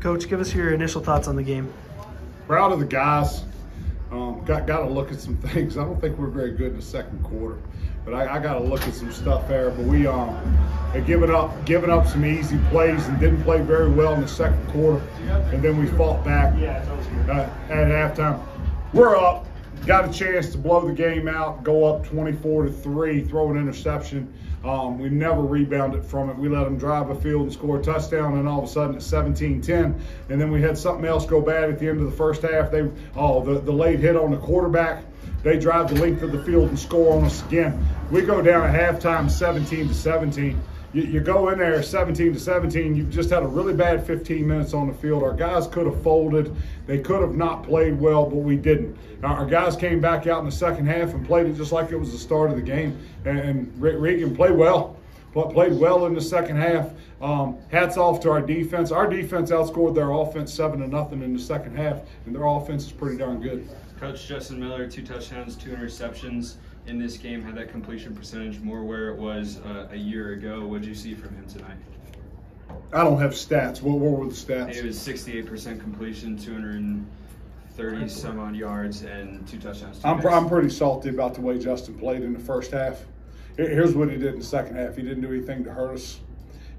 Coach, give us your initial thoughts on the game. Proud of the guys. Um, got got to look at some things. I don't think we're very good in the second quarter, but I, I got to look at some stuff there. But we um, had given up given up some easy plays and didn't play very well in the second quarter, and then we fought back uh, at halftime. We're up, got a chance to blow the game out, go up 24 to three, throw an interception. Um, we never rebounded from it. We let them drive a field and score a touchdown, and all of a sudden it's 17-10. And then we had something else go bad at the end of the first half. They oh the, the late hit on the quarterback. They drive the length of the field and score on us again. We go down at halftime 17 to 17 you, you, go in there 17 to 17, you've just had a really bad 15 minutes on the field. Our guys could have folded. They could have not played well, but we didn't. Our guys came back out in the second half and played it just like it was the start of the game. And Regan played well. Played well in the second half. Um, hats off to our defense. Our defense outscored their offense seven to nothing in the second half, and their offense is pretty darn good. Coach Justin Miller, two touchdowns, two interceptions in this game had that completion percentage more where it was uh, a year ago. What did you see from him tonight? I don't have stats. What, what were the stats? It was 68% completion, 230 some odd yards, and two touchdowns. Two I'm, I'm pretty salty about the way Justin played in the first half. Here's what he did in the second half. He didn't do anything to hurt us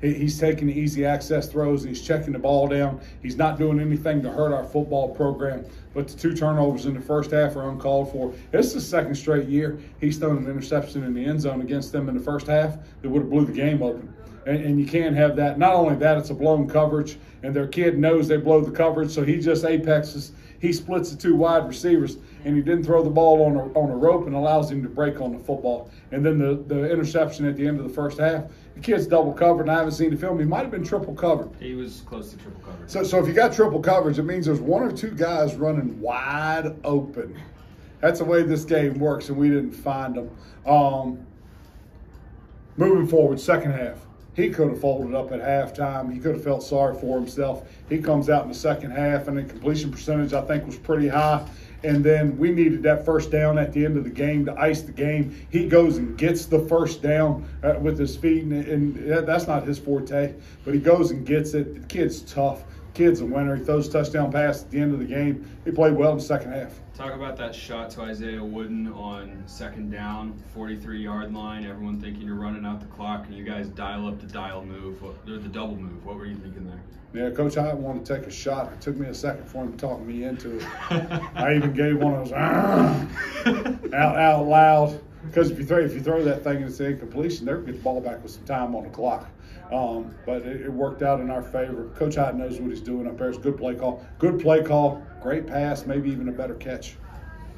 he's taking the easy access throws he's checking the ball down. He's not doing anything to hurt our football program. But the two turnovers in the first half are uncalled for. Is the second straight year he's thrown an interception in the end zone against them in the first half that would have blew the game open. And, and you can't have that. Not only that, it's a blown coverage, and their kid knows they blow the coverage, so he just apexes. He splits the two wide receivers, and he didn't throw the ball on a, on a rope and allows him to break on the football. And then the, the interception at the end of the first half the kid's double covered, and I haven't seen the film. He might have been triple covered. He was close to triple coverage. So, so if you got triple coverage, it means there's one or two guys running wide open. That's the way this game works, and we didn't find them. Um, moving forward, second half. He could have folded up at halftime. He could have felt sorry for himself. He comes out in the second half, and the completion percentage, I think, was pretty high and then we needed that first down at the end of the game to ice the game. He goes and gets the first down uh, with his feet, and, that's not his forte, but he goes and gets it. The kid's tough. kid's a winner. He throws touchdown pass at the end of the game. He played well in the second half. Talk about that shot to Isaiah Wooden on second down, 43 yard line. Everyone thinking you're running out the clock, and you guys dial up the dial move, or the double move. What were you thinking there? Yeah, Coach I wanted to take a shot. It took me a second for him to talk me into it. I even gave one of those out out loud because if you throw if you throw that thing and it's incompletion, they're gonna get the ball back with some time on the clock. Um, but it, it, worked out in our favor. Coach Hyde knows what he's doing up there. It's good play call. Good play call. Great pass. Maybe even a better catch.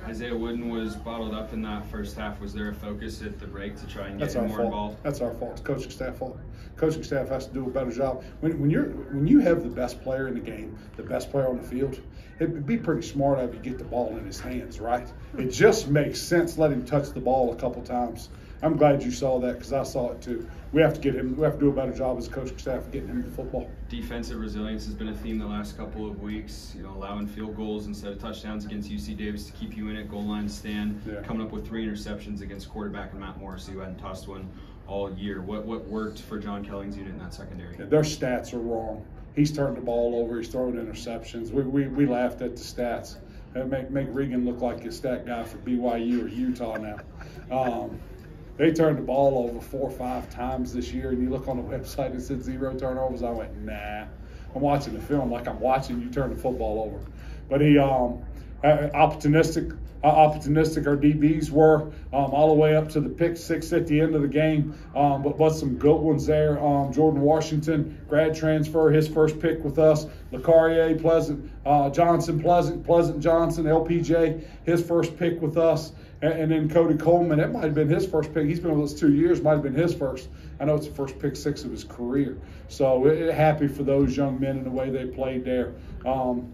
Isaiah Wooden was bottled up in that first half. Was there a focus at the break to try and get That's him more fault. involved? That's our fault. It's coaching staff fault. Coaching staff has to do a better job. When, when you're when you have the best player in the game, the best player on the field, it'd be pretty smart of you to get the ball in his hands, right? It just makes sense. Let him touch the ball a couple times. I'm glad you saw that because I saw it too. We have to get him. We have to do a better job as coaching staff of getting him to football. Defensive resilience has been a theme the last couple of weeks. You know, allowing field goals instead of touchdowns against UC Davis to keep you in it, goal line stand. Yeah. Coming up with three interceptions against quarterback and Matt Morris, who hadn't tossed one all year. What what worked for John Kelling's unit in that secondary? Their stats are wrong. He's turned the ball over. He's throwing interceptions. We, we, we laughed at the stats. make make Regan look like a stat guy for BYU or Utah now. Um, they turned the ball over four or five times this year, and you look on the website, it said zero turnovers. I went, nah. I'm watching the film like I'm watching you turn the football over. But he, um, opportunistic, uh, opportunistic our DBs were um, all the way up to the pick six at the end of the game. Um, but but some good ones there. Um, Jordan Washington, grad transfer, his first pick with us. Lecarrier, Pleasant, uh, Johnson, Pleasant, Pleasant Johnson, LPJ, his first pick with us. And, and then Cody Coleman, that might have been his first pick. He's been with us two years, might have been his first. I know it's the first pick six of his career. So it, happy for those young men and the way they played there. Um,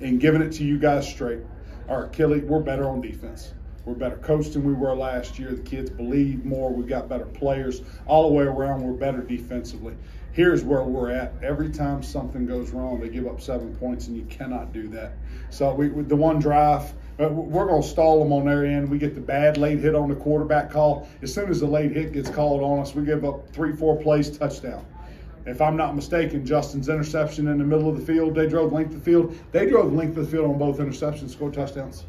and giving it to you guys straight. Our Achilles, we're better on defense. We're better coached than we were last year. The kids believe more. We've got better players. All the way around, we're better defensively. Here's where we're at. Every time something goes wrong, they give up seven points, and you cannot do that. So we, the one drive, uh, we're going to stall them on their end. We get the bad late hit on the quarterback call. As soon as the late hit gets called on us, we give up three, four plays, touchdown. If I'm not mistaken, Justin's interception in the middle of the field, they drove length of the field. They drove length of the field on both interceptions, scored touchdowns.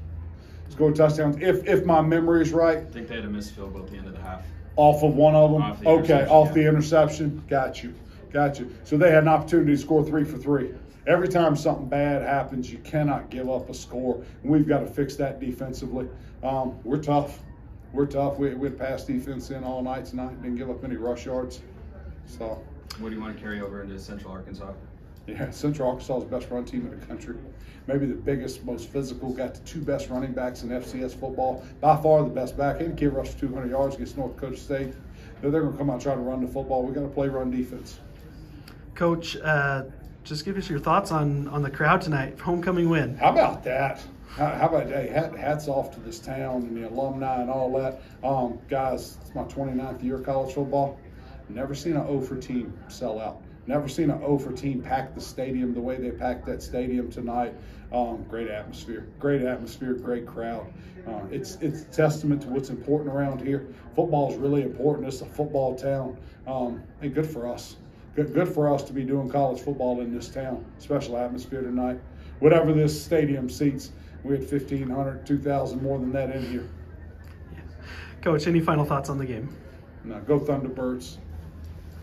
Scored touchdowns. If if my memory is right, I think they had a missed field goal at the end of the half. off of one of them. Off the okay, off yeah. the interception. Got you. Got you. So they had an opportunity to score three for three. Every time something bad happens, you cannot give up a score. And we've got to fix that defensively. Um, we're tough. We're tough. We, we had pass defense in all night tonight. Didn't give up any rush yards. So, What do you want to carry over into Central Arkansas? yeah, Central Arkansas is the best run team in the country. Maybe the biggest, most physical. Got the two best running backs in FCS football. By far the best back. Any kid rushed 200 yards against North Dakota State. They're, they're going to come out and try to run the football. We got to play run defense. Coach, uh, just give us your thoughts on on the crowd tonight. Homecoming win. How about that? How, how about hey, hat, hats off to this town and the alumni and all that. Um, guys, it's my 29th year of college football. Never seen an O for team sell out. Never seen an O for team pack the stadium the way they packed that stadium tonight. Um, great atmosphere, great atmosphere, great crowd. Uh, it's it's a testament to what's important around here. Football is really important. It's a football town, um, and good for us. Good, good for us to be doing college football in this town. Special atmosphere tonight. Whatever this stadium seats, we had 1,500, 2,000 more than that in here. Coach, any final thoughts on the game? Now go Thunderbirds.